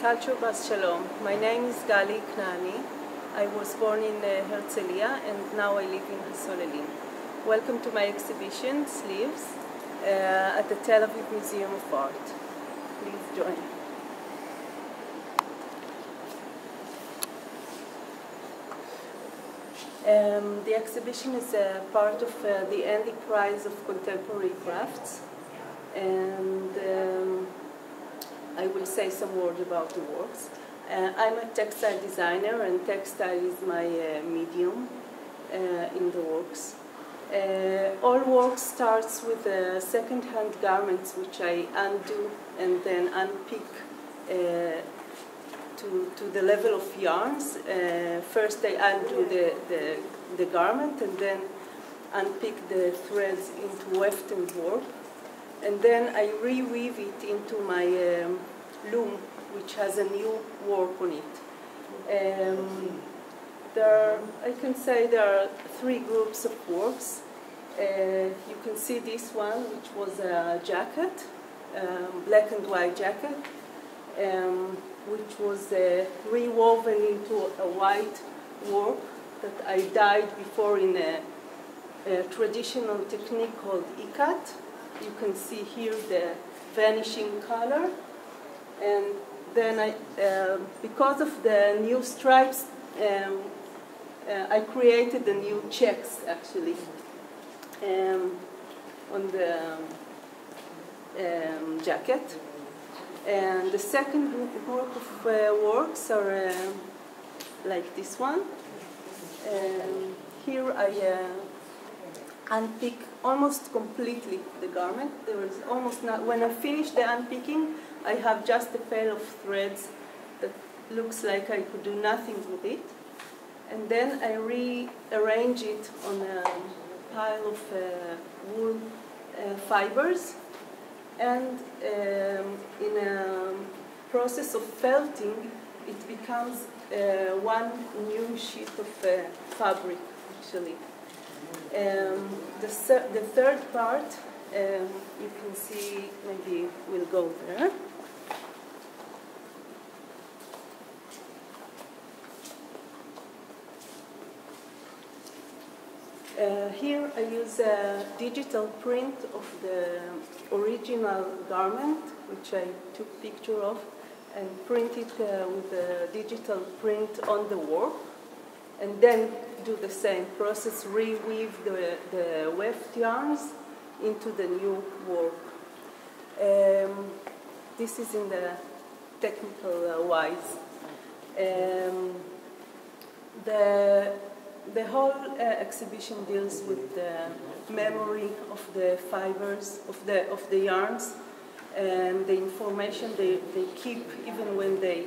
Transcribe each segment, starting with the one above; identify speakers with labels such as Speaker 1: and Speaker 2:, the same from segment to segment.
Speaker 1: CultureBuzz Shalom. My name is Gali Cnaani. I was born in uh, Herzliya and now I live in Hasolelim. Welcome to my exhibition, Sleeves, uh, at the Tel Aviv Museum of Art. Please join. Um, the exhibition is a part of uh, the Andy Prize of Contemporary Crafts and um, I will say some words about the works. Uh, I'm a textile designer and textile is my uh, medium uh, in the works. Uh, all work starts with uh, second-hand garments which I undo and then unpick uh, to, to the level of yarns. first I undo the, the, the garment and then unpick the threads into wefted work and then I reweave it into my um, loom, which has a new work on it. Um, there are, I can say there are three groups of works. Uh, you can see this one, which was a jacket, um, black and white jacket, um, which was uh, rewoven into a white work that I dyed before in a, a traditional technique called ikat you can see here the vanishing color. And then I, uh, because of the new stripes, um, uh, I created the new checks actually um, on the um, jacket. And the second group, of uh, works are uh, like this one. Um, here I uh, unpick almost completely the garment. There is almost not, when I finish the unpicking, I have just a pair of threads that looks like I could do nothing with it. And then I rearrange it on a pile of uh, wool uh, fibers. And um, in a process of felting, it becomes uh, one new sheet of uh, fabric, actually. Um, the, the third part, um, you can see, maybe we'll go there. Uh, here I use a digital print of the original garment, which I took picture of, and printed uh, with a digital print on the work and then do the same process, reweave the, the weft yarns into the new work. Um, this is in the technical uh, wise. Um, the, the whole uh, exhibition deals with the memory of the fibers, of the, of the yarns, and the information they, they keep even when they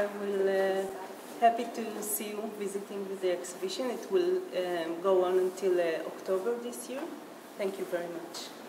Speaker 1: I will uh, happy to see you visiting the exhibition. It will um, go on until uh, October this year. Thank you very much.